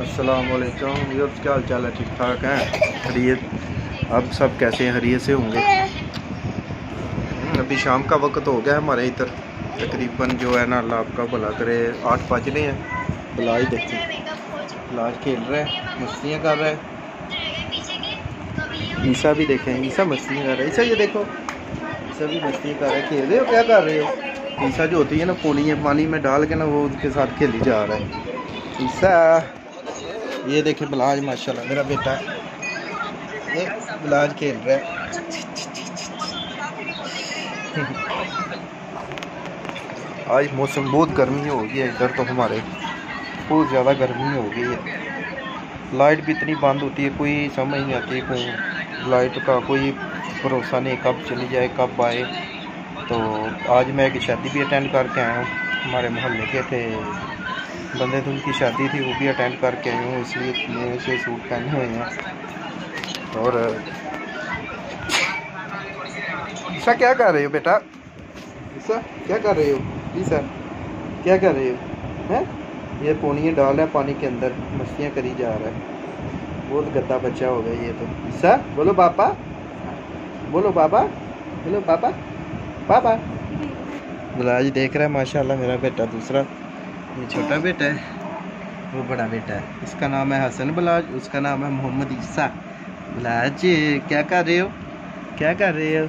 असलकुम क्या हाल चाल है? ठीक ठाक हैं? हरीत अब सब कैसे हैं? हरीत से होंगे? अभी शाम का वक्त हो गया है हमारे इधर। तकरीबन जो है ना, अल्लाह आपका भला करे। आठ बज रहे हैं। बिलाज देखते बिलाज खेल रहे हैं। मस्तियाँ कर रहे हैं। ईसा भी देखें। ईसा मस्तियाँ कर रहे हैं। ईसा, ये देखो। ईसा भी मस्ती कर रहे हैं। खेल रहे हो? क्या कर रहे हो? ईसा जो होती है ना है। पानी में डाल के ना, वो उसके साथ खेली जा रहा है। ईसा। ये देखे, बिलाज माशाल्लाह, मेरा बेटा ये बिलाज खेल रहा है। आज मौसम बहुत गर्मी हो गई है, इधर तो हमारे बहुत ज़्यादा गर्मी हो गई है। लाइट भी इतनी बंद होती है, कोई समझ नहीं आती कोई लाइट का कोई भरोसा नहीं, कब चली जाए, कब आए। तो आज मैं एक शादी भी अटेंड करके आया हूँ, हमारे मोहल्ले के थे। बंदे तो उनकी शादी थी वो भी अटेंड करके आए हूँ इसलिए नए से सूट पहने हुए हैं। और ईसा क्या कर रहे हो बेटा? ईसा क्या कर रहे हो? ईसा क्या कर रहे हो? हैं? ये पोनियाँ डाल रहा है पानी के अंदर मस्तियाँ करी जा रहा है। बहुत गद्दा बच्चा हो गया ये तो। ईसा बोलो पापा। बोलो पापा। बोलो पापा। पापा। गुलाज देख रहा है माशाल्लाह मेरा बेटा दूसरा। ये छोटा बेटा है। वो बड़ा बेटा है। इसका नाम है हसन बलाज, उसका नाम है मोहम्मद ईसा बलाज। क्या कर रहे हो? क्या कर रहे हो?